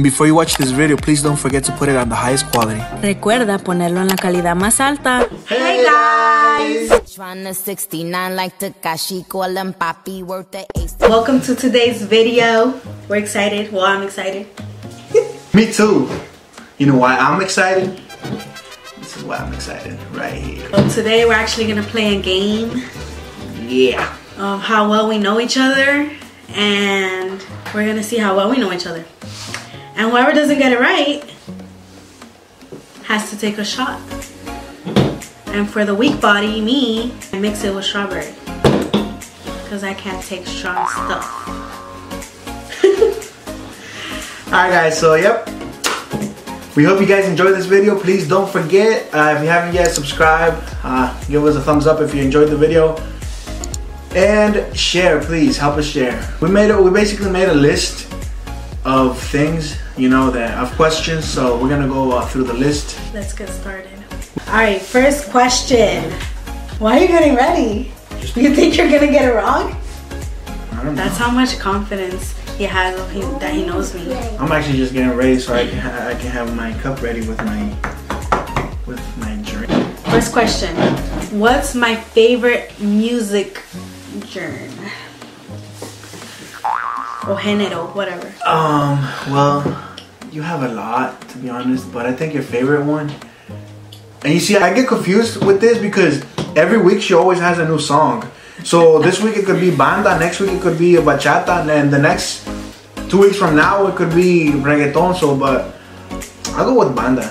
Before you watch this video, please don't forget to put it on the highest quality. Recuerda ponerlo en la calidad más alta. Hey guys! Tryna 69 like Tekashi, call him Papi, worth the ace. Welcome to today's video. We're excited. Well, I'm excited. Me too. You know why I'm excited? This is why I'm excited, right here. So today we're actually gonna play a game Yeah. of how well we know each other, and we're gonna see how well we know each other. And whoever doesn't get it right has to take a shot. And for the weak body, me, I mix it with strawberry. Because I can't take strong stuff. Alright guys, so yep. We hope you guys enjoyed this video. Please don't forget, uh, if you haven't yet, subscribe. Uh, give us a thumbs up if you enjoyed the video. And share, please. Help us share. We made it. We basically made a list of things, you know, that I've questions. So we're gonna go uh, through the list. Let's get started. All right, first question. Why are you getting ready? You think you're gonna get it wrong? I don't know. That's how much confidence he has that he knows me. I'm actually just getting ready so I can ha- I can have my cup ready with my with my drink. First question. What's my favorite music genre? Or género, whatever. Um, well, you have a lot to be honest, but I think your favorite one. And you see, I get confused with this because every week she always has a new song. So this week it could be banda, next week it could be bachata, and then the next two weeks from now it could be reggaeton. So, but I'll go with banda.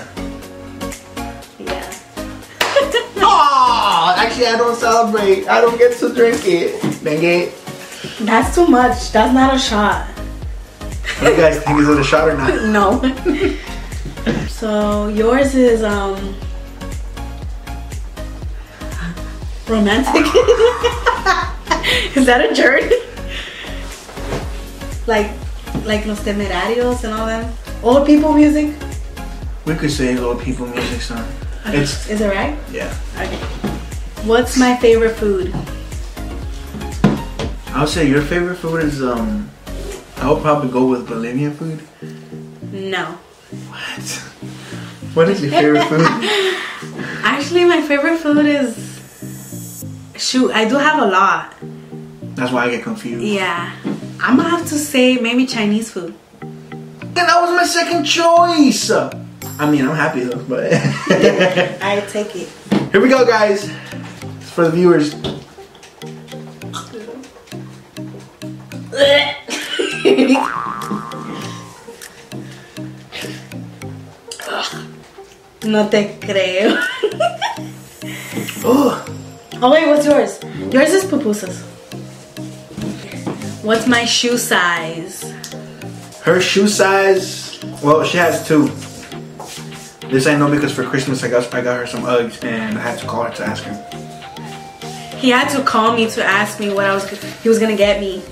Yeah. Oh, actually, I don't celebrate. I don't get to drink it. Dang it. That's too much. That's not a shot. What do you guys think? Is it a shot or not? No. so yours is um romantic. is that a journey? like like Los Temerarios and all that? Old people music? We could say old people music song. It's Is it right? yeah. Okay. What's my favorite food? I would say your favorite food is um. I would probably go with Bolivian food. No. What? What is your favorite food? Actually my favorite food is shoot, I do have a lot. That's why I get confused. Yeah. I'm gonna have to say maybe Chinese food. And that was my second choice. I mean, I'm happy though, but I take it. here we go, guys. It's for the viewers. No te creo. Oh, Oh wait, what's yours? Yours is pupusas. What's my shoe size? her shoe size. Well, she has two. This I know because for Christmas I got I got her some Uggs and I had to call her to ask her. He had to call me to ask me what I was he was gonna get me.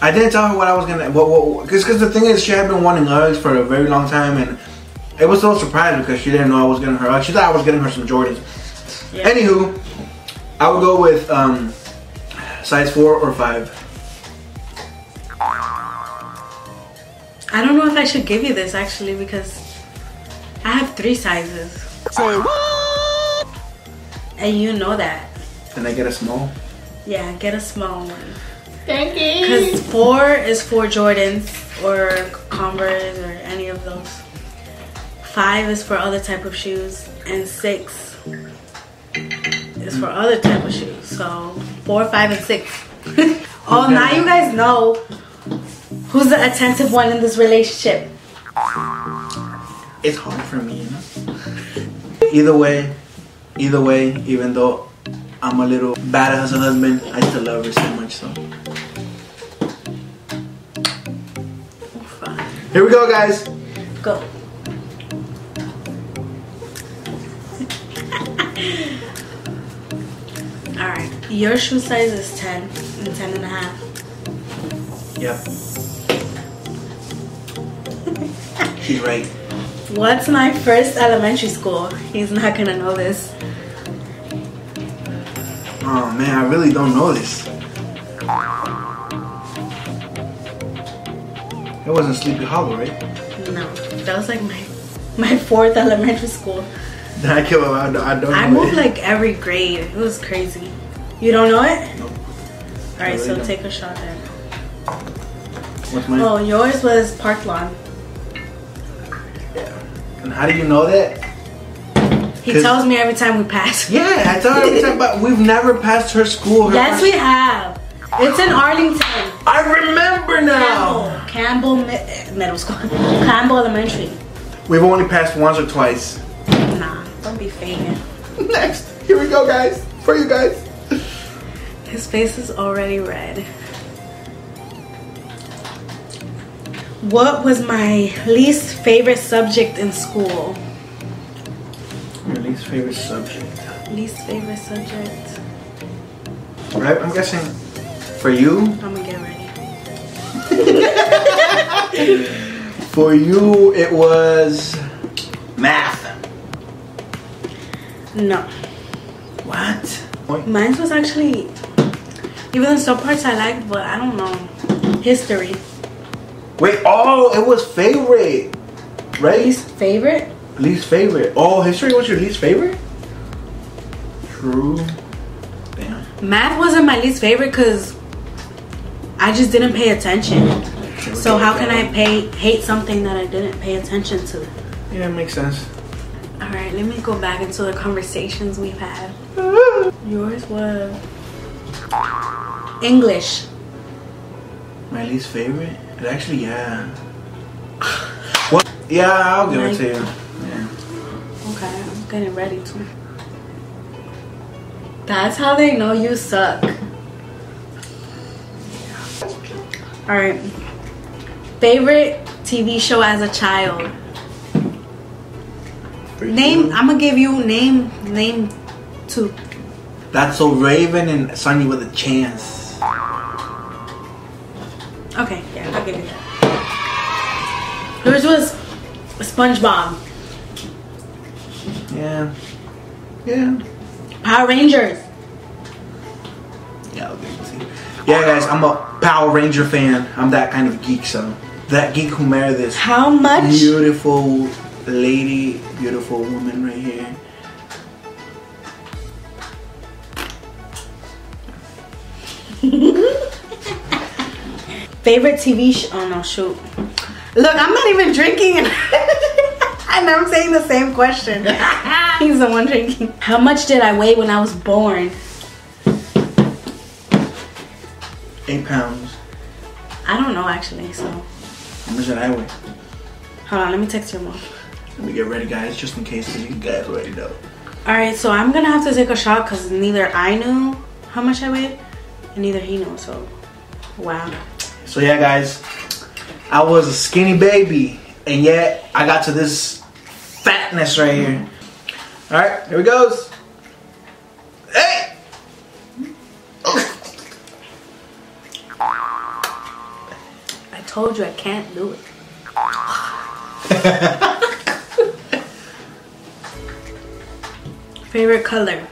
I didn't tell her what I was gonna. What? What? Because because the thing is, she had been wanting Uggs for a very long time, and it was so surprised because she didn't know I was getting her Uggs. She thought I was getting her some Jordans. Yeah. Anywho, I would go with um, size four or five. I don't know if I should give you this actually because I have three sizes. Say what? And you know that. Then I get a small. Yeah, get a small one. Thank Because four is for Jordans or Converse or any of those. Five is for other type of shoes, and six is for other type of shoes. So four, five, and six. oh, now you guys know who's the attentive one in this relationship. It's hard for me, you know. Either way, either way, even though I'm a little bad as a husband, I still love her so much. So here we go, guys. Go. Alright, your shoe size is 10 and 10 and a half. Yep. She's right. What's my first elementary school? He's not gonna know this. Oh man, I really don't know this. It wasn't Sleepy Hollow, right? No, that was like my my fourth elementary school. I can't. I don't, I don't I know moved it. like every grade. It was crazy. You don't know it? Nope. All right, so don't. take a shot then. What's mine? Oh, yours was Park Lawn. And how do you know that? He tells me every time we pass. Yeah, I tell her every time, but we've never passed her school. Her Yes, we have. It's in Arlington. I remember now. Campbell Mi- Middle School. Campbell Elementary. We've only passed once or twice. Nah, don't be faking. Next, here we go, guys. For you guys. His face is already red. What was my least favorite subject in school? Your least favorite subject. Least favorite subject. Right? I'm guessing for you. I'm gonna get ready. For you, it was math. No. What? Mine was actually, even though some parts I liked, but I don't know. History. Wait. Oh, it was favorite. Right? Least favorite? Least favorite. Oh, history was your least favorite? True. Damn. Math wasn't my least favorite because I just didn't pay attention. So how can I pay hate something that I didn't pay attention to? Yeah, it makes sense. All right, let me go back into the conversations we've had. Yours was English. My least favorite? It actually, yeah. What? Yeah, I'll give it to you. Yeah. Okay, I'm getting ready to. That's how they know you suck. All right. Favorite TV show as a child. Name. I'm gonna give you name. Name two. That's so Raven and Sonny with a chance. Okay, yeah, I'll give you that. Yours was SpongeBob, Yeah. Yeah. Power Rangers. Yeah, guys, I'm a Power Ranger fan. I'm that kind of geek, so. That geek who married this How much? beautiful lady, beautiful woman right here. Favorite TV show? Oh no, shoot. Look, I'm not even drinking, and, and I'm saying the same question. He's the one drinking. How much did I weigh when I was born? Eight pounds. I don't know actually. So How much did I weigh? hold on, let me text your mom. Let me get ready, guys, just in case because you guys already know. All right, so I'm gonna have to take a shot because neither I knew how much I weighed, and neither he knew. So, wow. So yeah, guys, I was a skinny baby, and yet I got to this fatness right here. All right, here it goes. Hey! I told you I can't do it. Favorite color?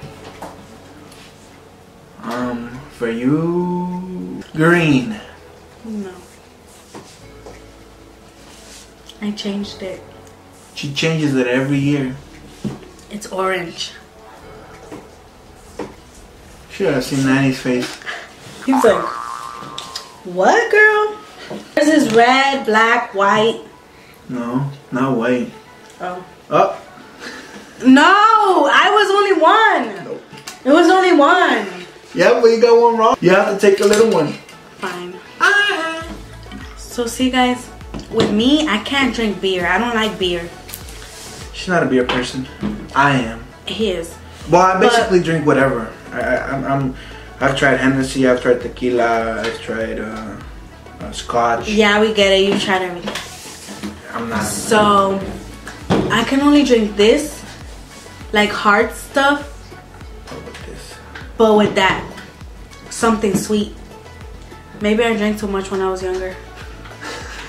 Um, for you, green. No. I changed it. She changes it every year. It's orange. Should have seen Nanny's face. He's like, what, girl? This is red, black, white. No, not white. Oh. Oh, No, I was only one. Nope. It was only one. yeah, but you got one wrong. You have to take a little one. Fine. So see, guys, with me, I can't drink beer. I don't like beer. She's not a beer person. I am. He is. Well, I But- basically drink whatever. I, I, I'm, I'm, I've tried Hennessy. I've tried tequila. I've tried uh, uh, Scotch. Yeah, we get it. You tried everything. I'm not. So I can only drink this, like hard stuff, with this. but with that, something sweet. Maybe I drank too much when I was younger.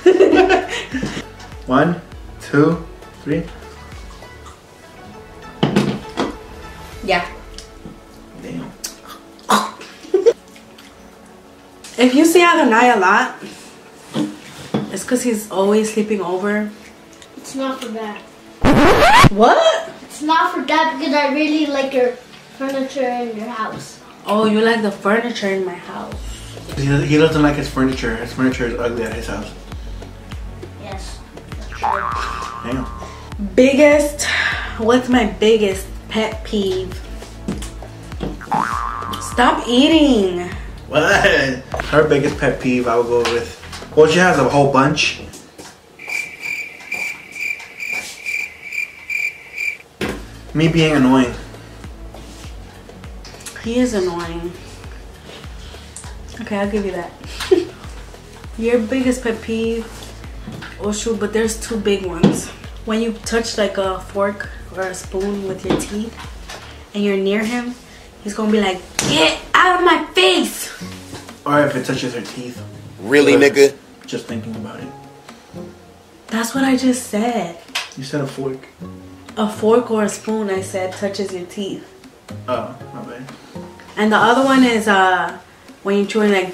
One, two, three. If you see Adonai a lot, it's because he's always sleeping over It's not for that. What? It's not for that because I really like your furniture in your house. Oh, you like the furniture in my house. He doesn't, he doesn't like his furniture. His furniture is ugly at his house. Yes. Damn. Biggest, what's my biggest pet peeve? Stop eating. Her biggest pet peeve, I would go with. Well, she has a whole bunch. Me being annoying. He is annoying. Okay, I'll give you that. Your biggest pet peeve, oh shoot, but there's two big ones. When you touch like a fork or a spoon with your teeth and you're near him, he's gonna be like, get out of my face! Or if it touches her teeth. Really, nigga? Just thinking about it. That's what I just said. You said a fork. A fork or a spoon, I said, touches your teeth. Oh, my bad. And the other one is uh when you're chewing like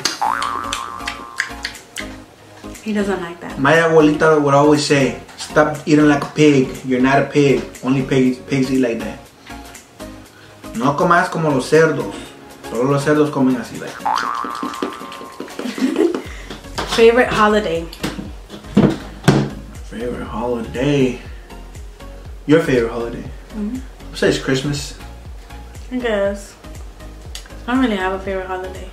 he doesn't like that. My abuelita would always say, stop eating like a pig. You're not a pig. Only pigs, pigs eat like that. No comas como los cerdos. Solo los cerdos comen así, like. Favorite holiday. Favorite holiday. Your favorite holiday? Mm-hmm. Besides Christmas. I guess. I don't really have a favorite holiday.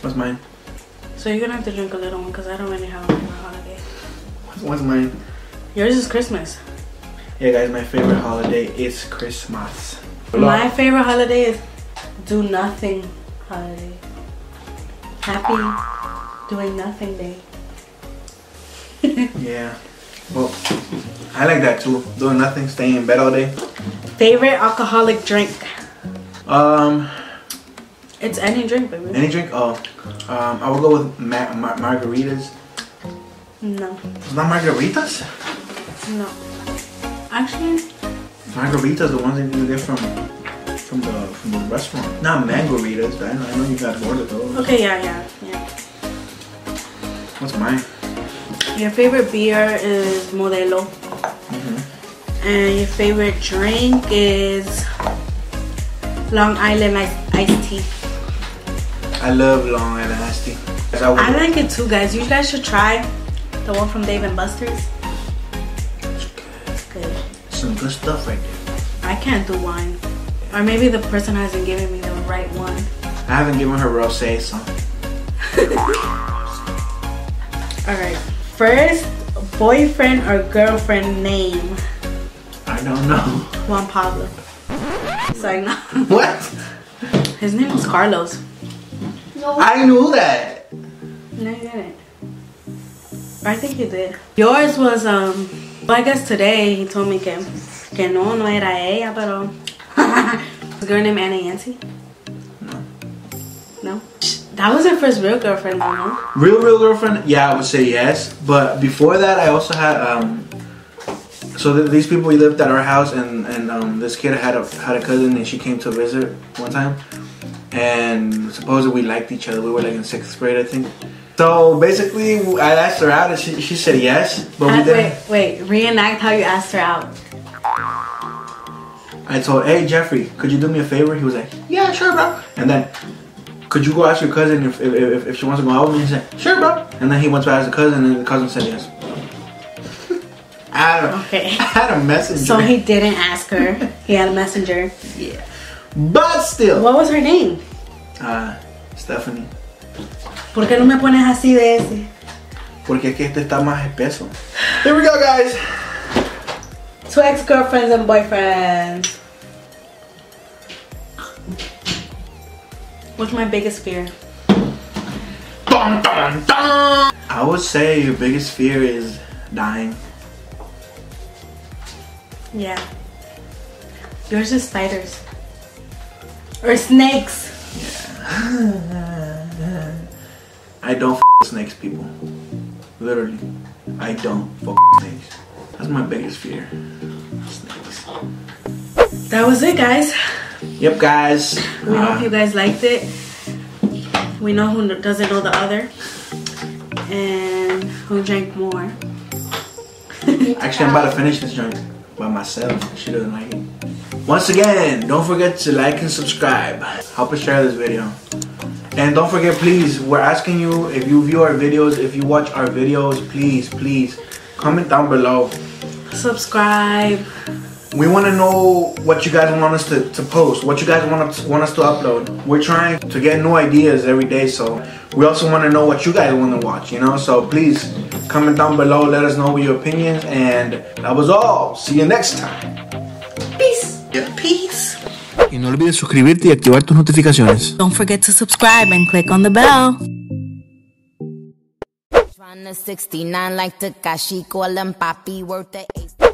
What's mine? So you're gonna have to drink a little one because I don't really have a favorite holiday. What's, what's mine? Yours is Christmas. Yeah, guys, my favorite holiday is Christmas. My favorite holiday is do nothing holiday. Happy doing nothing day. Yeah. Well, I like that too. Doing nothing, staying in bed all day. Favorite alcoholic drink. Um, It's any drink, baby. any drink? Oh, um, I will go with ma- ma- margaritas. No, It's not margaritas. no. Actually, Margaritas, the ones that you get from from the from the restaurant. Not mango-ritas. I know, I know you got bored of those. okay, yeah, yeah, yeah. What's mine? Your favorite beer is Modelo. Mhm. And your favorite drink is Long Island ice, iced tea. I love Long Island iced tea. I I like it too, guys. You guys should try the one from Dave and Buster's. It's good. stuff right there. I can't do wine. Or maybe the person hasn't given me the right one. I haven't given her rosé, so Alright. First, boyfriend or girlfriend name. I don't know. Juan Pablo. Sorry, no. what? His name was Carlos. No. I knew that. No, you didn't. I think you did. Yours was, um, well, I guess today he told me que, que no, no era ella, pero. a girl named Anna Yancy? No. No? That was her first real girlfriend, though, no? Real, real girlfriend? Yeah, I would say yes. But before that, I also had um. So th- these people we lived at our house, and and um, this kid had a had a cousin, and she came to visit one time, and supposedly we liked each other. We were like in sixth grade, I think. So basically, I asked her out, and she, she said yes, but we Uh, didn't. wait, wait, reenact how you asked her out. I told, hey Jeffrey, could you do me a favor? He was like, yeah, sure, bro. And then, could you go ask your cousin if if, if, if she wants to go out with me? He said, sure, bro. And then he went to ask the cousin, and the cousin said yes. I had a, Okay. I had a messenger. So he didn't ask her. He had a messenger. yeah. But still, What was her name? uh, Stephanie, ¿Por qué no me pones así de ese? porque es que este está más espeso. Here we go, guys. Two ex-girlfriends and boyfriends. What's my biggest fear? Dun, dun, dun. I would say your biggest fear is dying. Yeah. Yours is spiders. Or snakes. Yeah. I don't f- snakes, people. Literally, I don't f- snakes. That's my biggest fear. Snakes. That was it, guys. Yep, guys. We Uh, hope you guys liked it. We know who doesn't know the other. And who drank more. Actually, I'm about to finish this drink by myself. She doesn't like it. Once again, don't forget to like and subscribe. Help us share this video. And don't forget, please, we're asking you if you view our videos, if you watch our videos, please, please, comment down below. Subscribe. We want to know what you guys want us to, to post, what you guys want us, want us to upload. We're trying to get new ideas every day, so we also want to know what you guys want to watch, you know? So please comment down below, let us know your opinions, and that was all. See you next time. Peace. Yeah. Peace. Y no olvides suscribirte y activar tus notificaciones. Don't forget to subscribe and click on the bell. Tryna 69 like Tekashi, call him Papi, worth the ace.